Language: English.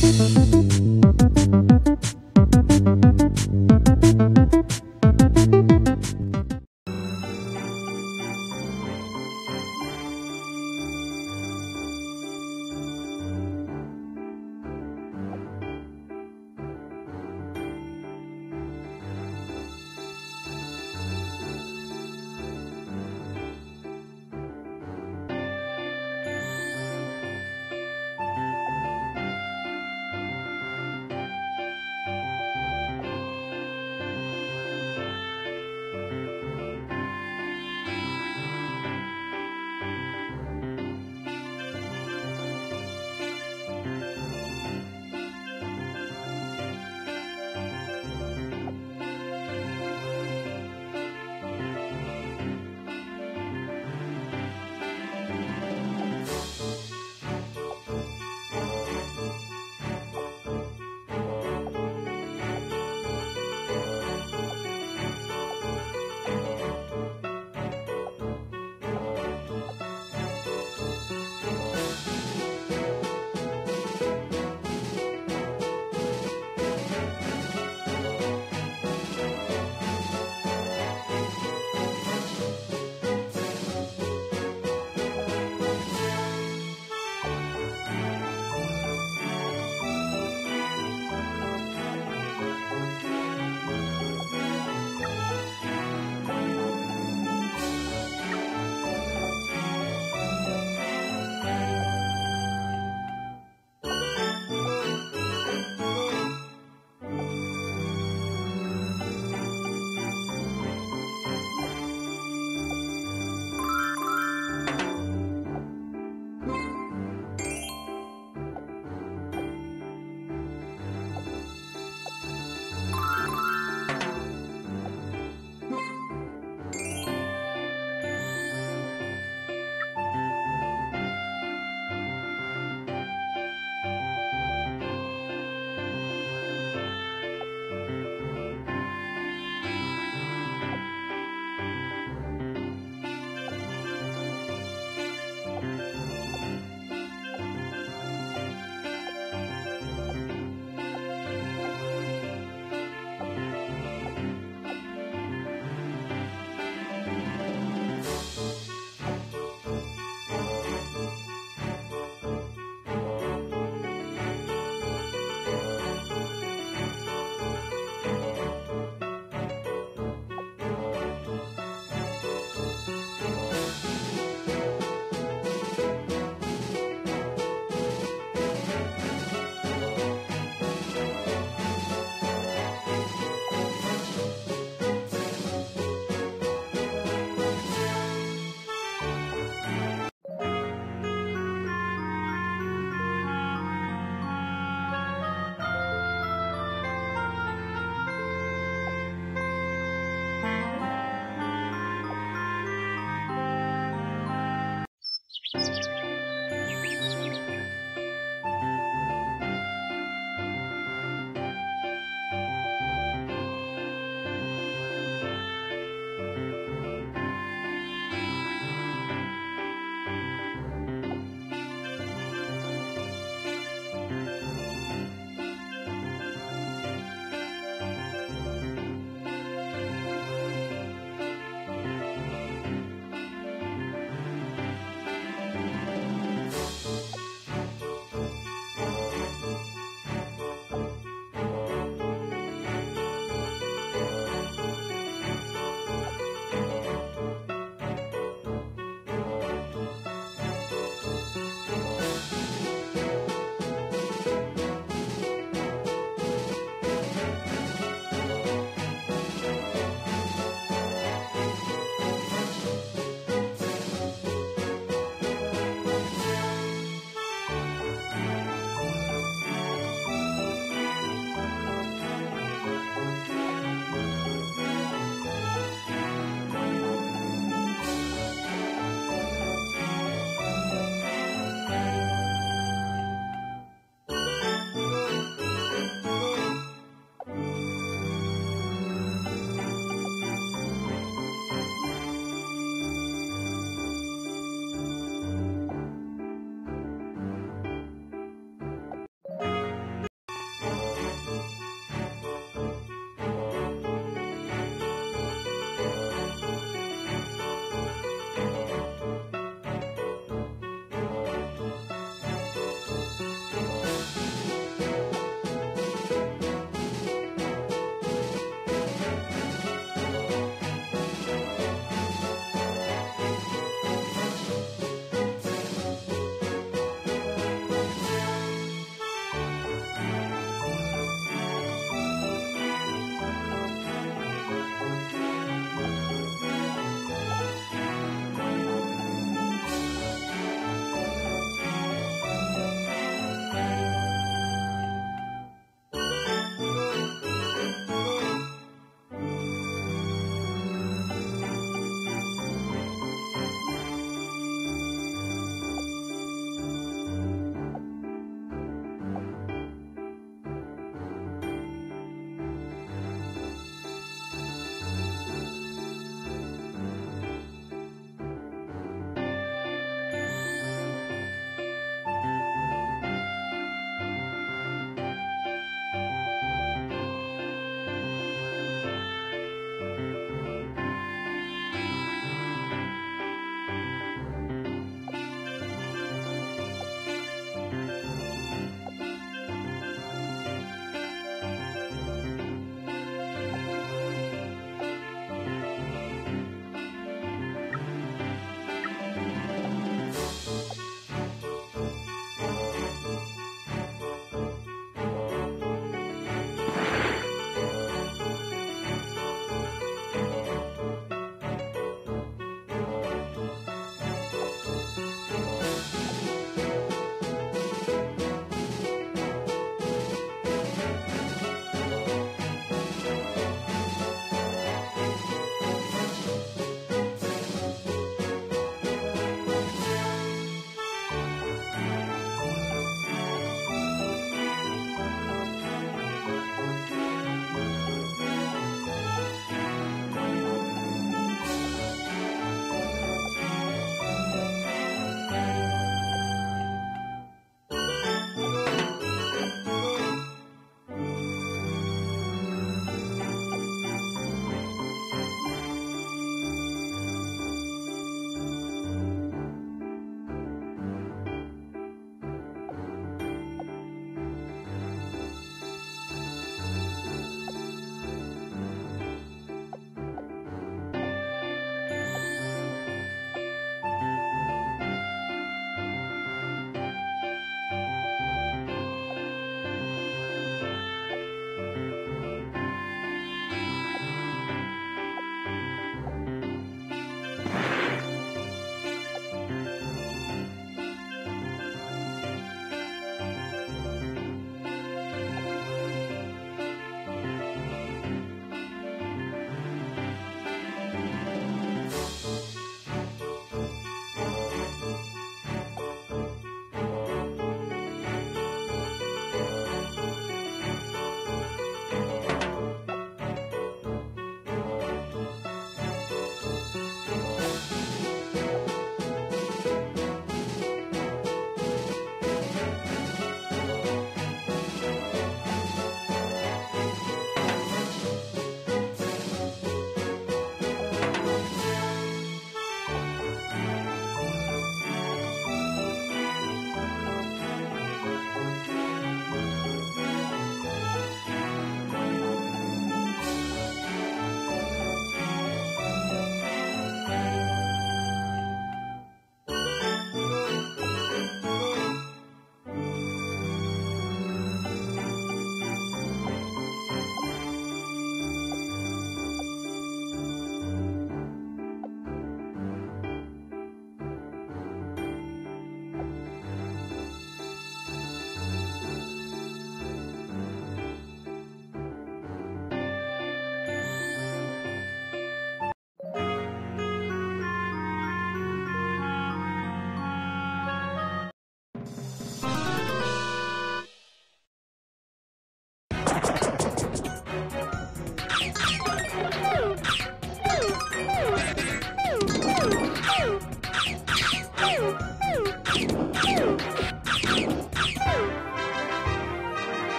Mm-hmm.